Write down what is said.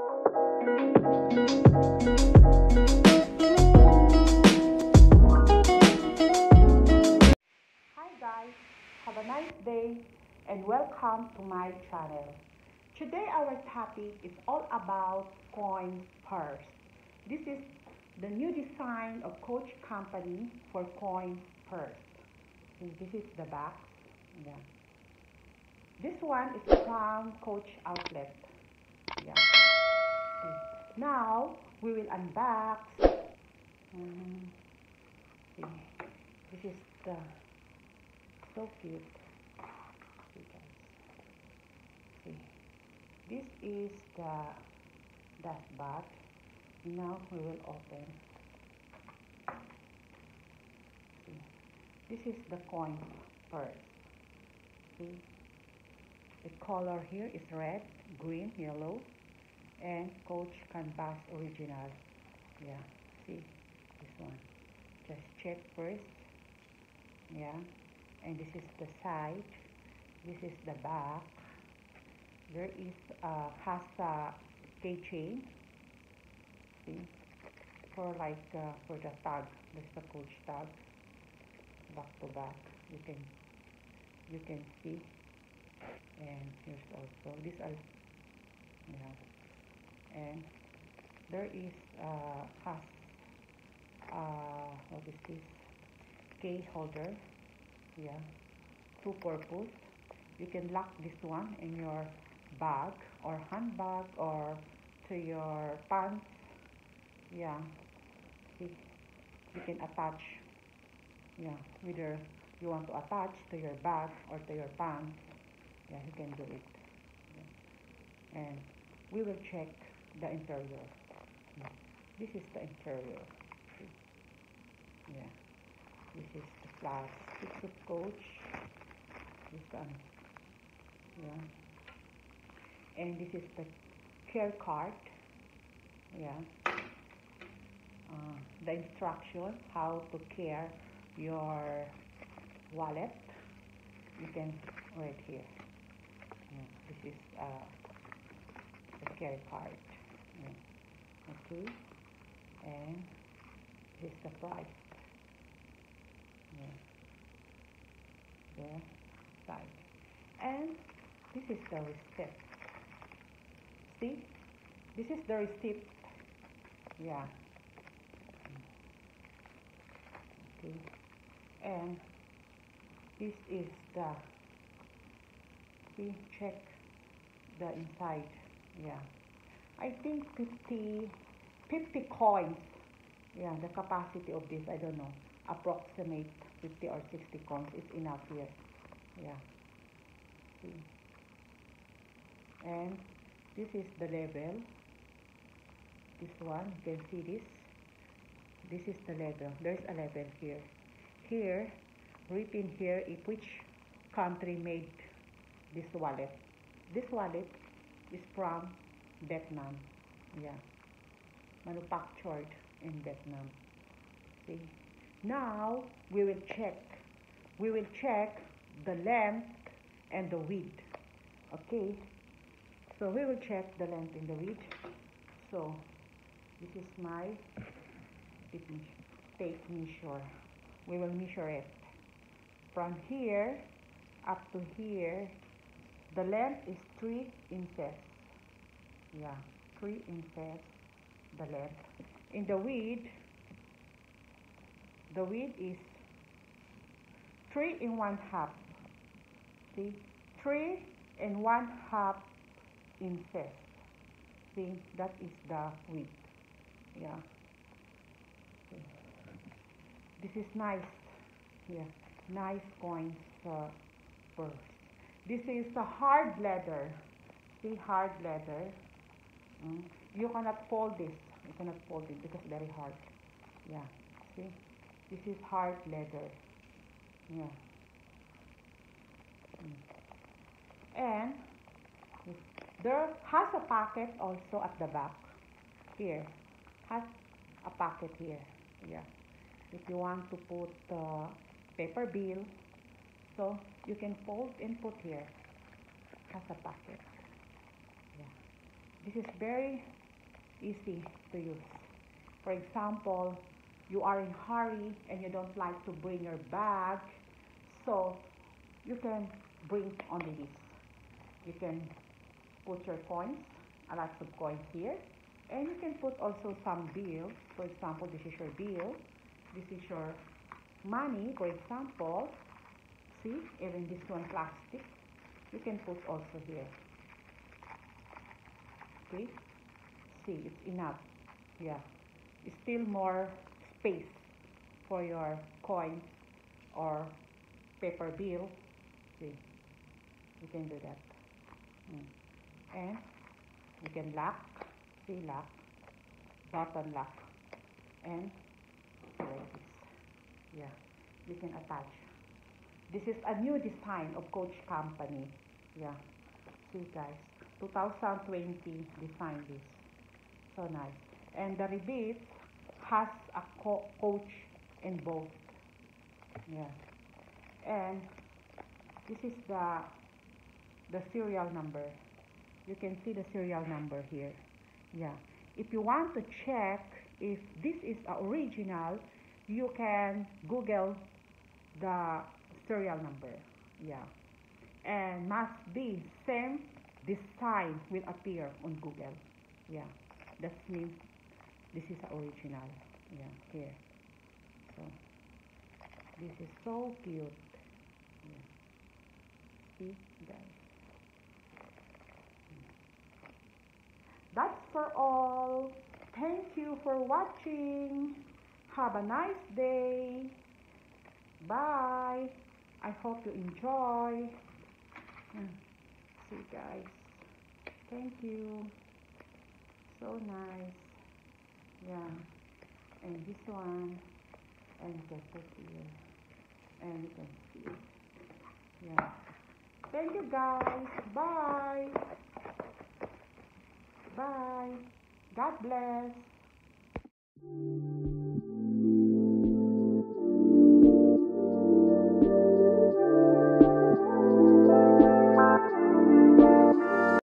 Hi guys, have a nice day and welcome to my channel. Today our topic is all about coin purse. This is the new design of Coach company for coin purse. This is the back. Yeah. This one is from Coach Outlet. Yeah. Now we will unbox. Mm-hmm. See. This is the so cute. See guys. See. This is the dust bag. Now we will open. See. This is the coin purse. See. The color here is red, green, yellow, and Coach Canvas Original. Yeah. See this one. Just check first. Yeah and this is the side this is the back there is uh, has a keychain see for like uh, for the tag there's the coach tag back to back you can you can see and here's also this are yeah and there is uh, has uh, what is this? Key holder yeah two purpose. You can lock this one in your bag or handbag or to your pants yeah. See you can attach yeah whether you want to attach to your bag or to your pants yeah you can do it. Yeah. and we will check the interior. This is the interior. Yeah. This is the flask it's coach. This one. Yeah. And this is the care card yeah. Uh, the instruction how to care your wallet. You can write here. Yeah, this is uh, the care card yeah. okay. And this is the yeah. The side and this is the receipt. See? This is the receipt. Yeah. Okay. And this is the see check the inside. Yeah I think 50 50 coins. Yeah the capacity of this I don't know. Approximate 50 or 60 coins is enough here. Yeah. See and this is the level. This one you can see this. This is the level. There's a level here. Here written here if which country made this wallet. This wallet is from Vietnam. Yeah. Manufactured in Vietnam. See? Now we will check. We will check the length and the width. Okay? So we will check the length and the width. So this is my tape measure. We will measure it. From here up to here the length is 3 inches yeah 3 inches the length in the width the width is 3 in 1 half. See 3 and 1 half inches see that is the width yeah. See. this is nice. Yeah nice coins uh, purse this is a hard leather. See hard leather mm. you cannot fold this. You cannot fold it because it's very hard. Yeah. See? This is hard leather. Yeah. Mm. and there has a pocket also at the back. Here. Has a pocket here. Yeah. If you want to put uh, paper bill. So you can fold and put here. Has a pocket this is very easy to use. For example, you are in hurry and you don't like to bring your bag, so you can bring only this. You can put your coins, a lot of coins here, and you can put also some bills. For example, this is your bill, this is your money, for example. See, even this one plastic, you can put also here. Okay, see, it's enough. Yeah, it's still more space for your coin or paper bill. See, you can do that. Mm. And you can lock, see lock, button lock, and like this. Yeah, you can attach. This is a new design of Coach Company. Yeah, see guys, 2020 design this. So nice. And the rebate has a co coach in both. Yeah. And this is the the serial number. You can see the serial number here. Yeah. If you want to check if this is original, you can Google the serial number. Yeah. And must be same design will appear on Google. Yeah. That means this is original. Yeah, here. So this is so cute. Yeah. See guys. That's for all. Thank you for watching. Have a nice day. Bye. I hope you enjoy. See guys. Thank you. So nice. Yeah. And this one. And you put here. And you can see. Yeah. Thank you guys. Bye. Bye. God bless.